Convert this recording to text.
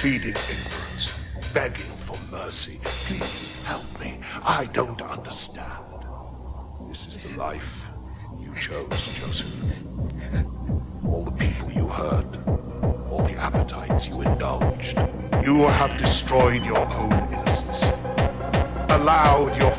Pleading ignorance, begging for mercy. Please help me. I don't understand. This is the life you chose, Joseph. All the people you hurt, all the appetites you indulged. You have destroyed your own innocence. Allowed your